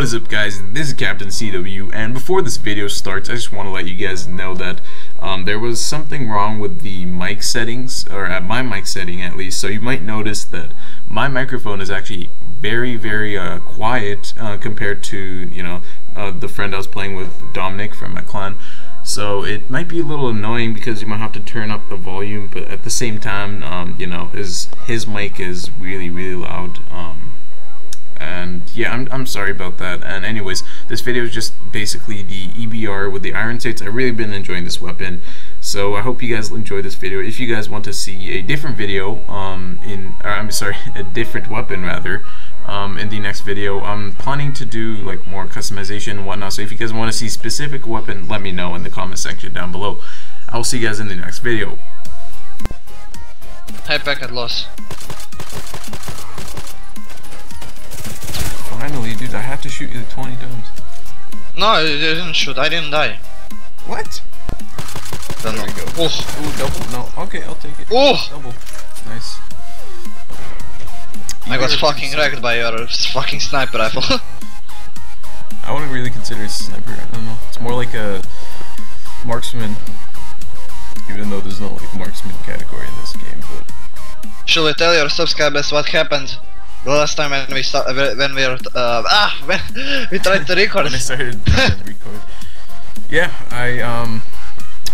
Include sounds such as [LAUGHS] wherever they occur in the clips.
What is up guys, this is Captain CW, and before this video starts, I just want to let you guys know that um, there was something wrong with the mic settings, or at my mic setting at least, so you might notice that my microphone is actually very, very uh, quiet uh, compared to, you know, uh, the friend I was playing with, Dominic from my clan. So it might be a little annoying because you might have to turn up the volume, but at the same time, um, you know, his his mic is really, really loud. Um, and yeah I'm, I'm sorry about that. And anyways this video is just basically the EBR with the iron sights I've really been enjoying this weapon. So I hope you guys enjoy this video. If you guys want to see a different video um, in I'm sorry [LAUGHS] a different weapon rather um, in the next video I'm planning to do like more customization and whatnot. So if you guys want to see specific weapon let me know in the comment section down below. I will see you guys in the next video. High packet loss. Dude I have to shoot you 20 times No, I didn't shoot. I didn't die. what? Don't There know. we go. Oh, Ooh, double? No. Okay, I'll take it. oh! Double. Nice. I got fucking wrecked by your fucking sniper rifle. [LAUGHS] I wouldn't really consider it a sniper. I don't know. It's more like a marksman. Even though there's no like marksman category in this game, but Should I tell your subscribers what happened the last time when we start when we were uh, ah when we tried to record? when I started to record, yeah, I um,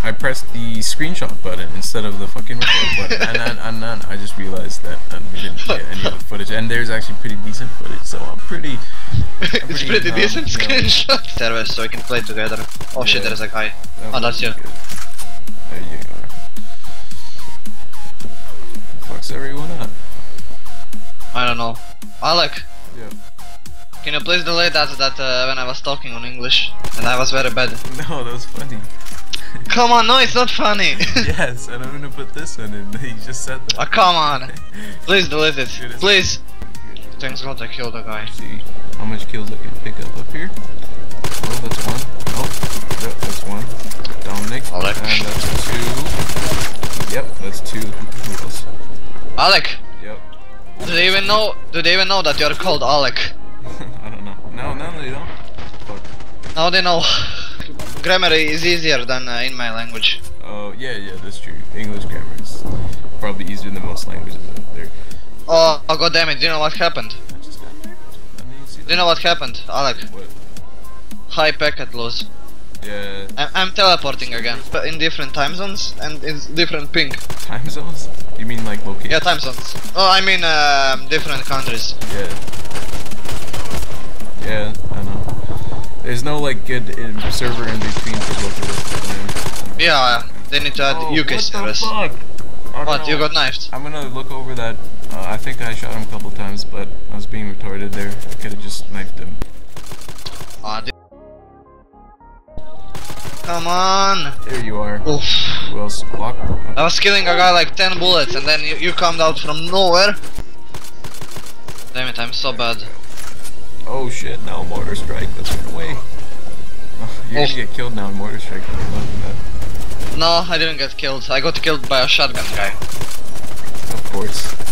I pressed the screenshot button instead of the fucking record button, and then and then I just realized that uh, we didn't get any of the footage, and there's actually pretty decent footage, so I'm pretty. I'm [LAUGHS] it's pretty um, decent you know, screenshot. Servers, so we can play together. Oh shit, there is a guy. That Oh, that's you. be good. There you go. Fucks everyone up. I don't know. Alec, Yeah. can you please delete that that uh, when I was talking on English and I was very bad. [LAUGHS] No, that was funny. [LAUGHS] Come on, no, it's not funny. [LAUGHS] yes, and I'm gonna put this one in. He just said that. oh, come on. Please delete it. It. Please. Thanks God I killed a guy. see how much kills I can pick up up here. Oh, that's one. Oh, yep, that's one. Dominic. Alec. And that's two. Yep, that's two. Who else? Alec, they even know? Do they even know that you're called Alec? [LAUGHS] I don't know. No, no, they don't. Fuck. Now they know. Grammar is easier than uh, in my language. Oh, yeah, yeah, that's true. English grammar is probably easier than most languages out there. Oh, oh god damn it! Do you know what happened? I just got. I didn't see Do you know what happened, Alec? What? High packet loss. Yeah, I'm, I'm teleporting again, but in different time zones and it's different ping. time zones? You mean like location? Yeah, time zones. Oh, I mean um, different countries. Yeah. Yeah, I know. There's no like good in server in between to look at this. Yeah, they need to add Oh, UK what servers. the fuck? I don't What? You got knifed? I'm gonna look over that. Uh, I think I shot him a couple times, but I was being retarded there. I could have just knifed him. Ah, di- Come on! There you are. Oof. Who else? I was killing a guy like 10 bullets and then you, you come out from nowhere. Damn it, I'm so bad. Oh shit, now mortar strike. Let's run away. Oh, you're Oh. gonna get killed now in mortar strike. No, I didn't get killed. I got killed by a shotgun guy. Of course.